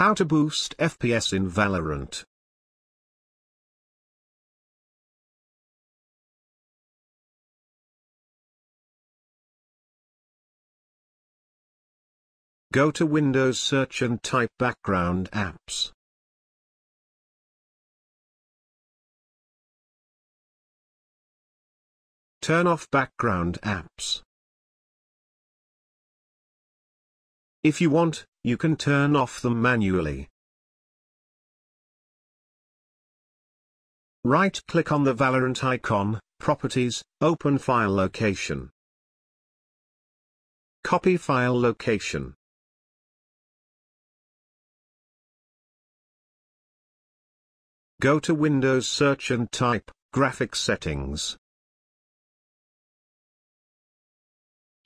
How to boost FPS in Valorant. Go to Windows Search and type Background Apps. Turn off background apps. If you want, you can turn off them manually. Right-click on the Valorant icon, Properties, Open File Location. Copy file location. Go to Windows Search and type, Graphics Settings.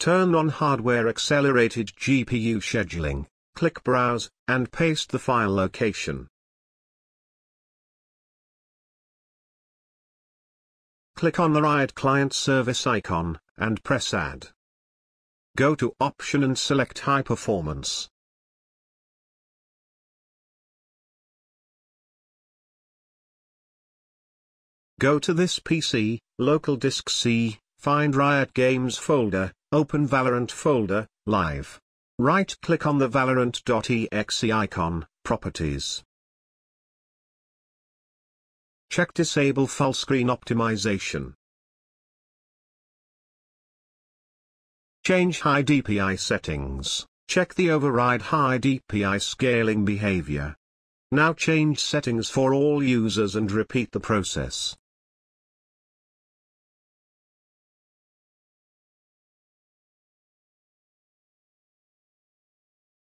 Turn on Hardware Accelerated GPU Scheduling, click Browse, and paste the file location. Click on the Riot Client Service icon, and press Add. Go to Option and select High Performance. Go to this PC, Local Disk C, find Riot Games folder, Open Valorant folder, live. Right-click on the Valorant.exe icon, Properties. Check Disable Full Screen Optimization. Change High DPI settings. Check the Override High DPI scaling behavior. Now change settings for all users and repeat the process.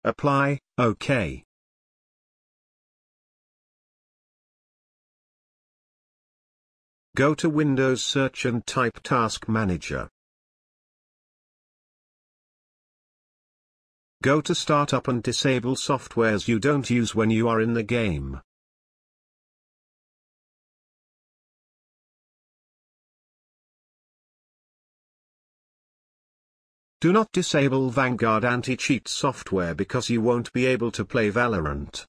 Apply, OK. Go to Windows Search and type Task Manager. Go to Startup and disable softwares you don't use when you are in the game. Do not disable Vanguard anti-cheat software because you won't be able to play Valorant.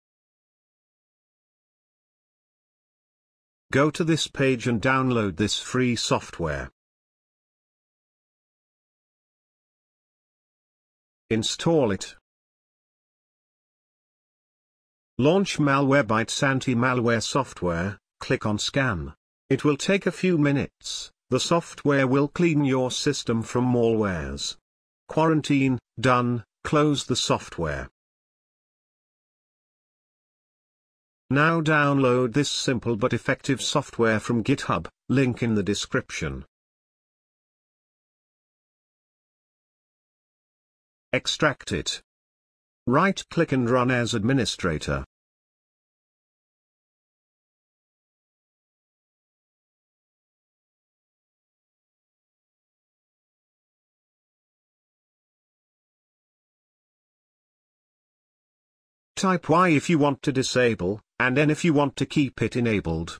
Go to this page and download this free software. Install it. Launch Malwarebytes anti-malware software, click on Scan. It will take a few minutes, the software will clean your system from malwares. Quarantine, done, close the software. Now download this simple but effective software from GitHub, link in the description. Extract it. Right-click and run as administrator. Type Y if you want to disable, and N if you want to keep it enabled.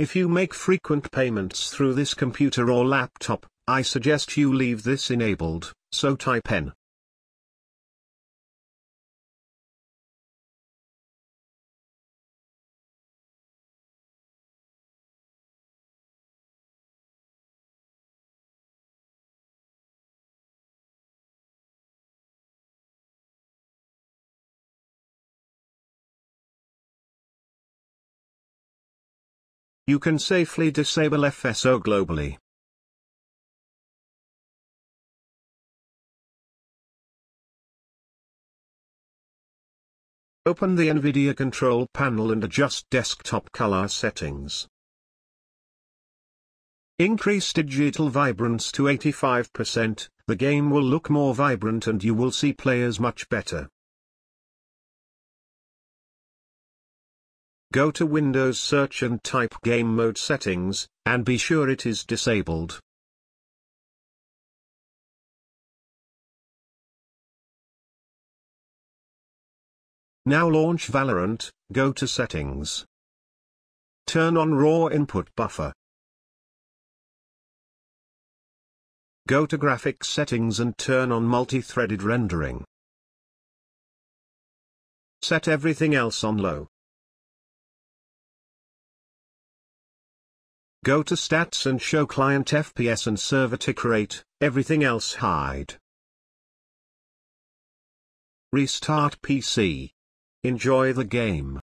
If you make frequent payments through this computer or laptop, I suggest you leave this enabled, so type N. You can safely disable FSO globally. Open the NVIDIA control panel and adjust desktop color settings. Increase digital vibrance to 85%, the game will look more vibrant and you will see players much better. Go to Windows Search and type Game Mode Settings, and be sure it is disabled. Now launch Valorant, go to Settings. Turn on Raw Input Buffer. Go to Graphics Settings and turn on Multi-Threaded Rendering. Set everything else on low. Go to Stats and show Client FPS and Server Tick Rate, everything else hide. Restart PC. Enjoy the game.